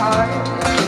heart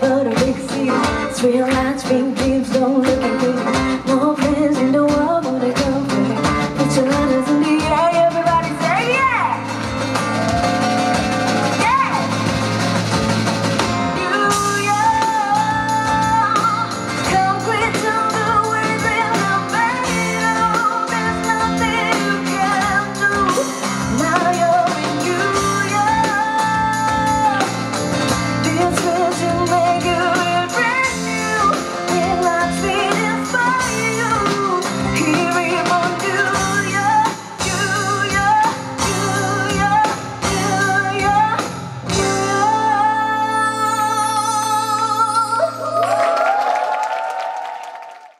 but a big it's Sweet life, pink dreams, don't look at me.